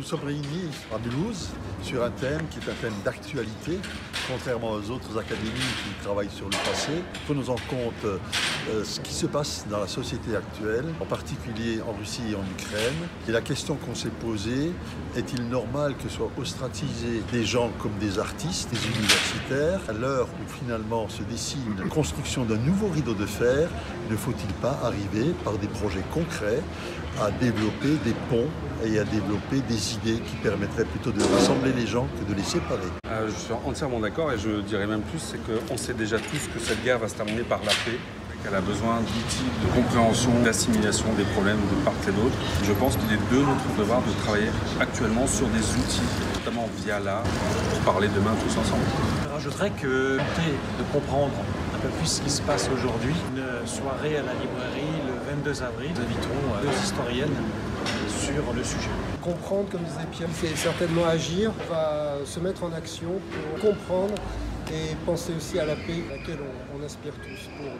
nous sommes réunis à Mulhouse sur un thème qui est un thème d'actualité, contrairement aux autres académies qui travaillent sur le passé. Prenons en compte euh, ce qui se passe dans la société actuelle, en particulier en Russie et en Ukraine. Et la question qu'on s'est posée, est-il normal que soient ostratisés des gens comme des artistes, des universitaires, à l'heure où finalement se dessine la construction d'un nouveau rideau de fer, ne faut-il pas arriver par des projets concrets à développer des ponts et à développer des idées qui permettraient plutôt de rassembler les gens que de les séparer. Euh, je suis entièrement d'accord et je dirais même plus, c'est qu'on sait déjà tous que cette guerre va se terminer par la paix qu'elle a besoin d'outils de compréhension, d'assimilation des problèmes de part et d'autre. Je pense qu'il est de notre devoir de travailler actuellement sur des outils, notamment via l'art, pour parler demain tous ensemble. Je rajouterais que de comprendre un peu plus ce qui se passe aujourd'hui, une soirée à la librairie le 22 avril, nous inviterons sur le sujet. Comprendre, comme disait Pierre, c'est certainement agir, va se mettre en action pour comprendre et penser aussi à la paix à laquelle on, on aspire tous pour